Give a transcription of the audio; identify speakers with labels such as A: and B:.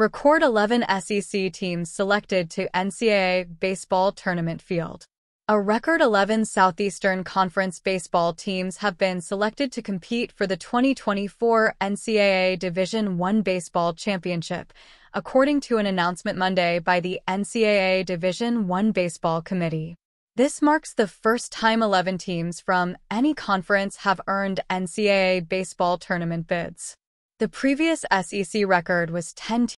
A: Record 11 SEC teams selected to NCAA baseball tournament field. A record 11 Southeastern Conference baseball teams have been selected to compete for the 2024 NCAA Division I Baseball Championship, according to an announcement Monday by the NCAA Division I Baseball Committee. This marks the first time 11 teams from any conference have earned NCAA baseball tournament bids. The previous SEC record was 10.